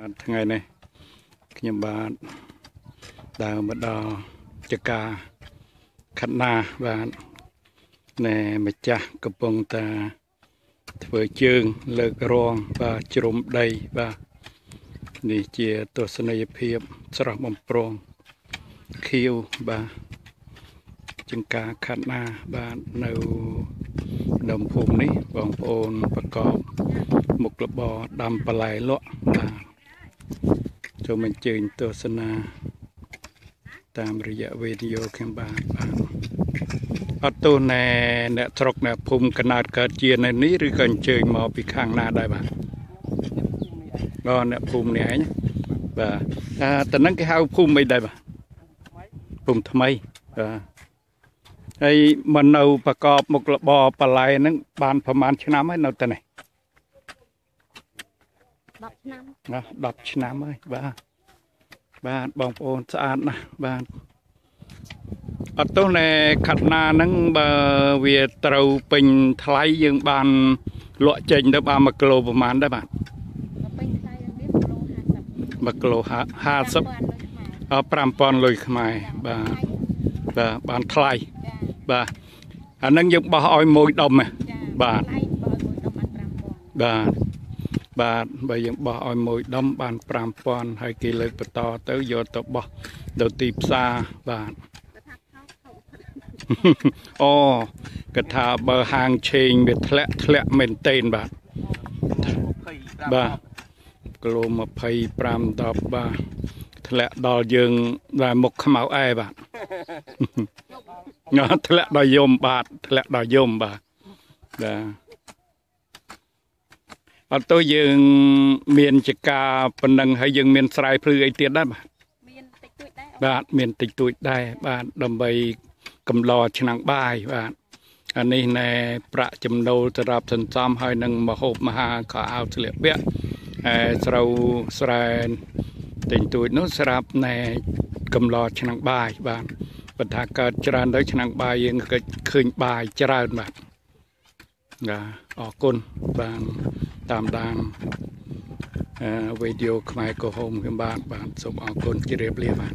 បាទថ្ងៃនេះខ្ញុំបាទដើរមកដល់ចកាខណ្ឌណាបាទណែម្ចាស់កំពុងតាធ្វើជើងលើករងបាទជ្រុំដីបាទនេះជាទស្សនីយភាពស្រស់បំព្រងខៀវបាទចង្ការខណ្ឌណាបាទនៅដើមភូមិនេះបងប្អូនប្រកបមុខរបរដាំបន្លែលក់បាទ ចូលមកជើញទស្សនា តាមរយៈវីដេអូខ្ញុំបាទបាទអត់ទោះណែអ្នកស្រុកអ្នកភូមិកណាត់កើតជានៅនេះឬក៏អញ្ជើញមកពីខាងណាដែរបាទអូអ្នកភូមិនេះឯងបាទអាតើនឹងគេហៅភូមិអីដែរបាទភូមិថ្មីបាទហើយមកនៅប្រកបមុខរបរបលែហ្នឹងបានប្រហែលឆ្នាំហើយនៅតែនេះ 10ឆ្នាំណា10ឆ្នាំហើយបាទបាទបងប្អូនស្អាតណាស់បាទអត់ទោះណែខណ្ឌណាហ្នឹងបើវាត្រូវពេញថ្លៃយើងបានលក់ចេញទៅបាន1គីឡូប្រហែលដែរបាទទៅពេញថ្លៃនឹងវាគីឡូ50 1គីឡូ50 5000លុយខ្មែរបាទបាទបានថ្លៃចាបាទអាហ្នឹងយើងបោះឲ្យមួយដុំហ៎ចាបាទថ្លៃបើមួយដុំបាន5000បាទ បាទបើយើងបោះឲ្យមួយដុំបាន5000ហើយគេលើកបន្តទៅយកទៅបោះទៅទីផ្សារបាទទៅថាថោកថោកអូគាត់ថាបើហាងឆេងវាធ្លាក់ធ្លាក់មែនតេនបាទបាទគីឡូ25 10បាទធ្លាក់ដល់យើងដែលមុខខ្មៅអែបាទណោះធ្លាក់ដល់យំបាទធ្លាក់ដល់យំបាទបាទ អត់ទៅយើង មានចការប៉ុណ្ណឹងហើយយើងមានស្រែភ្លឺអីទៀតដែរបាទមានតិចតួចដែរបាទមានតិចតួចដែរបាទដើម្បីកំឡឆ្នាំងបាយបាទអានេះណែប្រាក់ចំណូលសម្រាប់សន្សំហើយនឹងមហូបមហាក៏អោស្លៀកពាក់ហើយស្រូវស្រែតិចតួចនោះស្រាប់ណែកំឡឆ្នាំងបាយបាទបើថាកើតច្រើនទៅឆ្នាំងបាយយើងក៏ឃើញបាយច្រើនបាទបាទអរគុណបាទ តាមដានអឺវីដេអូខ្មែរក៏ហូមខ្ញុំបាទបាទសូមអរគុណជម្រាបលាបាទ